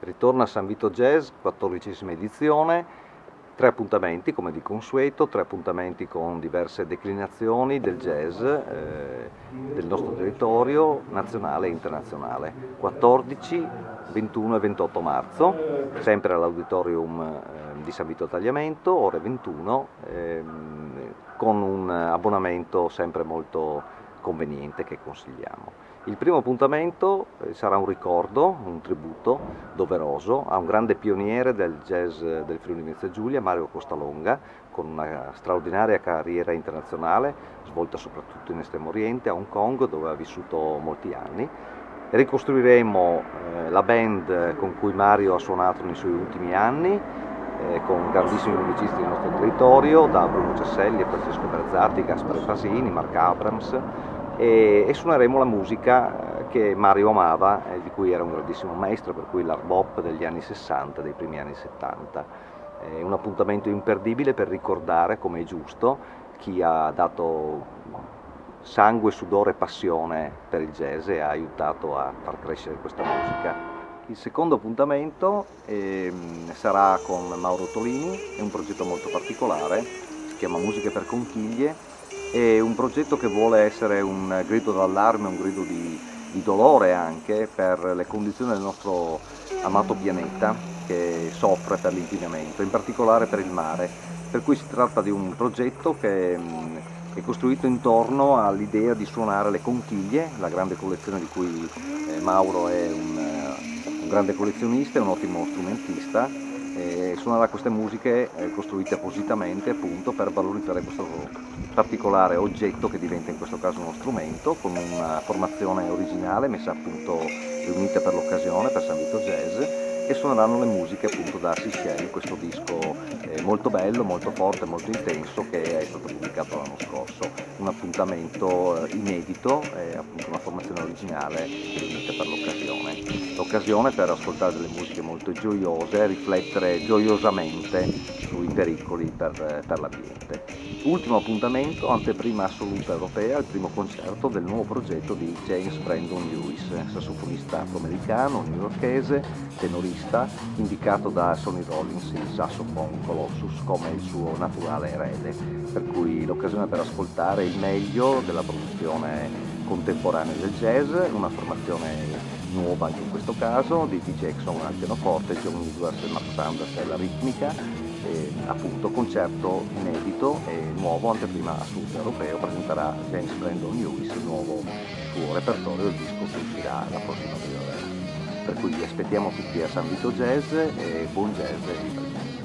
Ritorna a San Vito Jazz, 14 edizione, tre appuntamenti come di consueto, tre appuntamenti con diverse declinazioni del jazz eh, del nostro territorio nazionale e internazionale. 14, 21 e 28 marzo, sempre all'auditorium eh, di San Vito Tagliamento, ore 21, ehm, con un abbonamento sempre molto conveniente che consigliamo. Il primo appuntamento eh, sarà un ricordo, un tributo doveroso a un grande pioniere del jazz del Friuli Venezia Giulia, Mario Costalonga, con una straordinaria carriera internazionale, svolta soprattutto in Estremo Oriente, a Hong Kong, dove ha vissuto molti anni. Ricostruiremo eh, la band con cui Mario ha suonato nei suoi ultimi anni, eh, con grandissimi musicisti del nostro territorio, da Bruno Cesselli Francesco Berzatti, Gaspare Fasini, Mark Abrams, e, e suoneremo la musica eh, che Mario amava e di cui era un grandissimo maestro, per cui l'hard bop degli anni 60, dei primi anni 70. È un appuntamento imperdibile per ricordare, come è giusto, chi ha dato sangue, sudore e passione per il jazz e ha aiutato a far crescere questa musica. Il secondo appuntamento eh, sarà con Mauro Tolini, è un progetto molto particolare, si chiama Musiche per conchiglie è un progetto che vuole essere un grido d'allarme, un grido di, di dolore anche per le condizioni del nostro amato pianeta che soffre per l'inquinamento, in particolare per il mare. Per cui si tratta di un progetto che è costruito intorno all'idea di suonare le conchiglie, la grande collezione di cui eh, Mauro è un, un grande collezionista e un ottimo strumentista suonerà queste musiche eh, costruite appositamente appunto per valorizzare questo particolare oggetto che diventa in questo caso uno strumento con una formazione originale messa appunto riunita per l'occasione per San Vito Jazz e suoneranno le musiche appunto da Seychelles, questo disco eh, molto bello, molto forte, molto intenso che è stato pubblicato l'anno scorso, un appuntamento eh, inedito, appunto una formazione originale riunita per l'occasione. L'occasione per ascoltare delle musiche molto gioiose, riflettere gioiosamente sui pericoli per, per l'ambiente. Ultimo appuntamento, anteprima assoluta europea, il primo concerto del nuovo progetto di James Brandon Lewis, sassofonista afroamericano, newyorkese, tenorista indicato da Sonny Rollins, il Saxophone Colossus, come il suo naturale erede, per cui l'occasione per ascoltare il meglio della produzione contemporanea del jazz, una formazione nuova anche in questo caso, di. Jackson al pianoforte, John Edwards e Mark Sanders alla ritmica, e, appunto concerto inedito e nuovo, anteprima assoluto europeo, presenterà James Brandon Lewis il nuovo suo repertorio del disco che uscirà la prossima primavera per cui vi aspettiamo tutti a San Vito Jazz e buon jazz e il.